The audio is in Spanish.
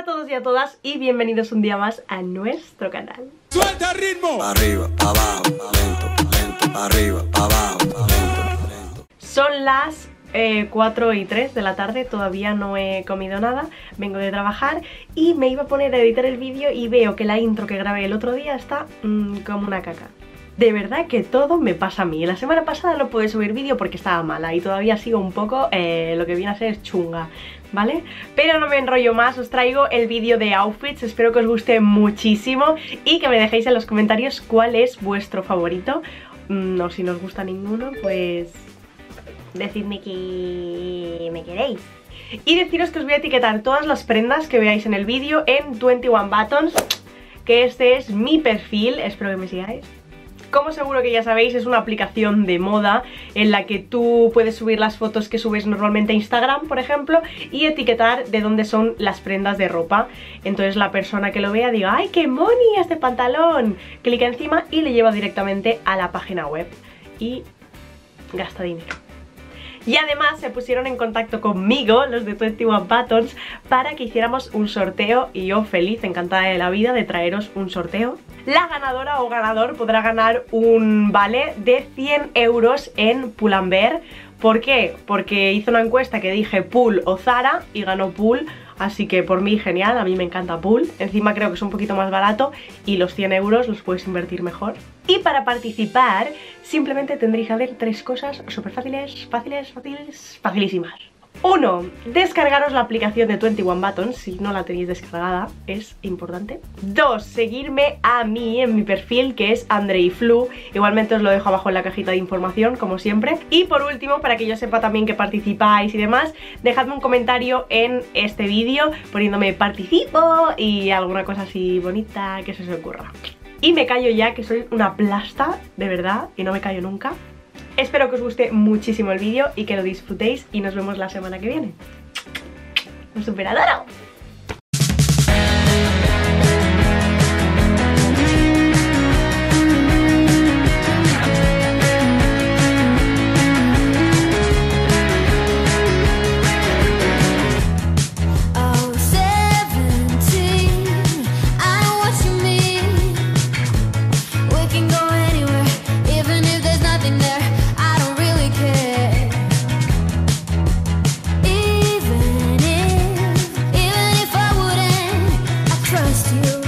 Hola a todos y a todas y bienvenidos un día más a nuestro canal. ¡Suelta el ritmo! Arriba, abajo, lento, lento, arriba, abajo, lento, lento. Son las eh, 4 y 3 de la tarde, todavía no he comido nada, vengo de trabajar y me iba a poner a editar el vídeo y veo que la intro que grabé el otro día está mm, como una caca. De verdad que todo me pasa a mí. La semana pasada no pude subir vídeo porque estaba mala y todavía sigo un poco eh, lo que viene a ser chunga, ¿vale? Pero no me enrollo más, os traigo el vídeo de outfits, espero que os guste muchísimo y que me dejéis en los comentarios cuál es vuestro favorito. Mm, o si no os gusta ninguno, pues decidme que me queréis. Y deciros que os voy a etiquetar todas las prendas que veáis en el vídeo en 21 Buttons, que este es mi perfil, espero que me sigáis. Como seguro que ya sabéis, es una aplicación de moda en la que tú puedes subir las fotos que subes normalmente a Instagram, por ejemplo, y etiquetar de dónde son las prendas de ropa. Entonces la persona que lo vea diga, ¡ay, qué moni este pantalón! Clica encima y le lleva directamente a la página web. Y gasta dinero. Y además se pusieron en contacto conmigo, los de 21 Buttons, para que hiciéramos un sorteo y yo feliz, encantada de la vida de traeros un sorteo. La ganadora o ganador podrá ganar un vale de 100 euros en Pull&Bear. ¿Por qué? Porque hice una encuesta que dije Pool o Zara y ganó Pool Así que por mí genial, a mí me encanta Pool. Encima creo que es un poquito más barato y los 100 euros los puedes invertir mejor. Y para participar simplemente tendréis que hacer tres cosas súper fáciles, fáciles, fáciles, facilísimas. 1. Descargaros la aplicación de 21 Buttons si no la tenéis descargada, es importante 2. Seguirme a mí en mi perfil que es AndreiFlu Igualmente os lo dejo abajo en la cajita de información como siempre Y por último, para que yo sepa también que participáis y demás Dejadme un comentario en este vídeo poniéndome participo y alguna cosa así bonita que se os ocurra y me callo ya que soy una plasta, de verdad, y no me callo nunca Espero que os guste muchísimo el vídeo y que lo disfrutéis y nos vemos la semana que viene. ¡Un super adoro! trust you.